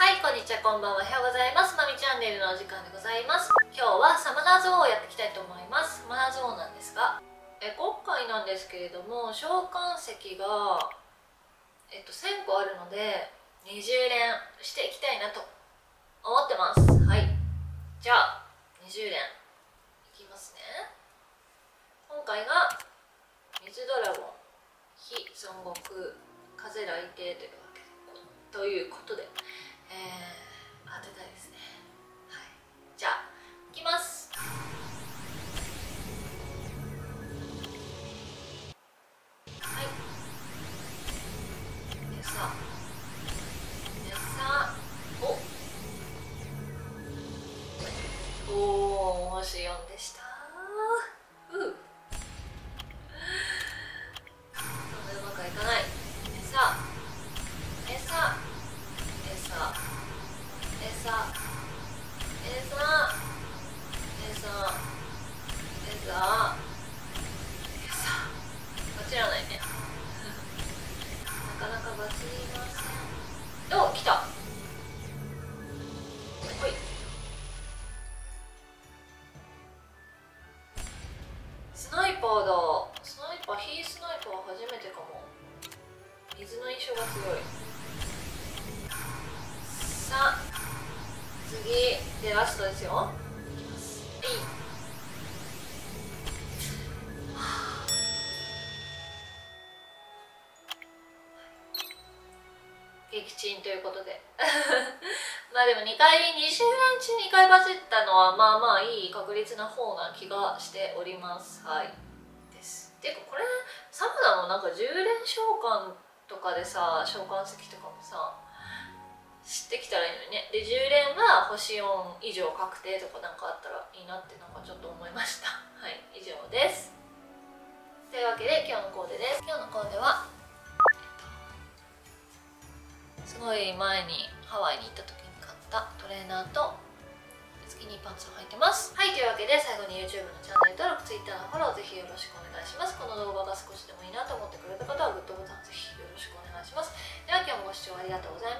はいこんにちはこんばんはおはようございます。まみチャンネルのお時間でございます。今日はサマナーズ王をやっていきたいと思います。サマナーズ王なんですがえ今回なんですけれども召喚石がえっと1000個あるので20連していきたいなと思ってます。はい。じゃあ20連いきますね。今回が水ドラゴン火孫悟空風来帝というわけでということで。おお星4でしたううまくいかない餌餌餌餌餌餌餌お来た。ほい。スナイパーだ。スナイパーヒースナイパーは初めてかも。水の印象が強い。さあ次でラストですよ。撃沈ということで。まあでも2回20連中2回バズったのはまあまあいい確率な方な気がしております。はい。です。ていうかこれサムダもなんか10連召喚とかでさ召喚石とかもさ知ってきたらいいのにね。で10連は星4以上確定とかなんかあったらいいなってなんかちょっと思いました。はい。以上です。というわけで今日のコーデです。今日のコーデはごい前にハワイに行った時に買ったトレーナーとスキニーパンツを履いてます。はいというわけで最後に YouTube のチャンネル登録 Twitter のフォローぜひよろしくお願いします。この動画が少しでもいいなと思ってくれた方はグッドボタンぜひよろしくお願いします。では今日もご視聴ありがとうございました。